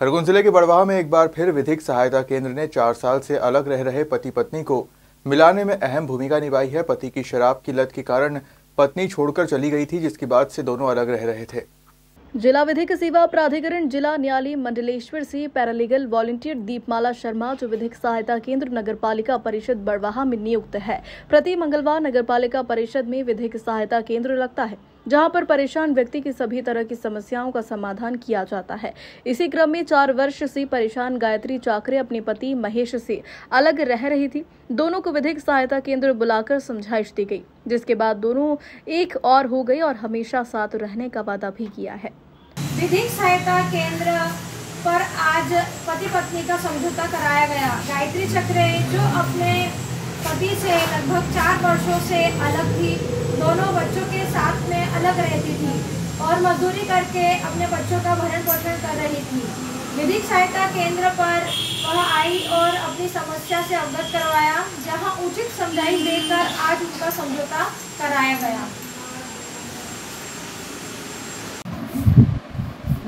खरगोन ज़िले के बड़वाह में एक बार फिर विधिक सहायता केंद्र ने चार साल से अलग रह रहे पति पत्नी को मिलाने में अहम भूमिका निभाई है। पति की शराब की लत के कारण पत्नी छोड़कर चली गई थी, जिसके बाद से दोनों अलग रह रहे थे। जिला विधिक सेवा प्राधिकरण जिला न्यायालय मंडलेश्वर से पैरालीगल वॉलंटियर दीपमाला शर्मा, जो विधिक सहायता केंद्र नगर पालिका परिषद बड़वाहा में नियुक्त है, प्रति मंगलवार नगर पालिका परिषद में विधिक सहायता केंद्र लगता है। जहाँ पर परेशान व्यक्ति की सभी तरह की समस्याओं का समाधान किया जाता है। इसी क्रम में चार वर्ष से परेशान गायत्री चाकरे अपने पति महेश से अलग रह रही थी। दोनों को विधिक सहायता केंद्र बुलाकर समझाइश दी गई, जिसके बाद दोनों एक और हो गए और हमेशा साथ रहने का वादा भी किया है। विधिक सहायता केंद्र पर आज पति पत्नी का समझौता कराया गया। गायत्री चक्रे जो अपने पति से लगभग चार वर्षों से अलग थी। दोनों बच्चों के अलग रहती थी और मजदूरी करके अपने बच्चों का भरण पोषण कर रही थी। विधिक सहायता केंद्र पर वह आई और अपनी समस्या से अवगत करवाया, जहाँ उचित समझाई देकर आज उनका समझौता कराया गया।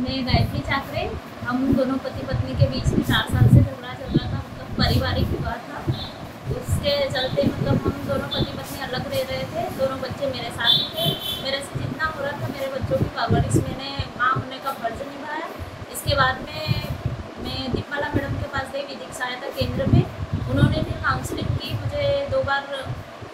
मैं गायत्री चाकरे हम दोनों पति पत्नी के बीच में चार साल से झगड़ा चल रहा था मतलब पारिवारिक विवाद था। उसके चलते मतलब हम दोनों पति पत्नी अलग रह रहे थे, दोनों बच्चे मेरे साथ थे मेरे से जितना हो रहा था मेरे परवरिश मैंने माँ होने का फ़र्ज़ निभाया। इसके बाद में, मैं दीपमाला मैडम के पास गई, विधिक सहायता केंद्र में। उन्होंने फिर काउंसलिंग की, मुझे दो बार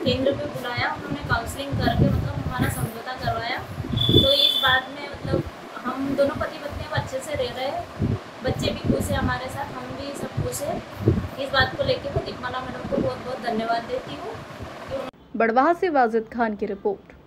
केंद्र पे बुलाया। उन्होंने काउंसलिंग करके मतलब हमारा समझौता करवाया। तो इस बात में मतलब हम दोनों पति पत्नी अच्छे से रह रहे हैं। बच्चे भी खुश हैं हमारे साथ, हम भी सब खुश हैं। इस बात को लेकर मैं दीपमाला मैडम को बहुत बहुत धन्यवाद देती हूँ। बड़वाह से वाजिद खान की रिपोर्ट।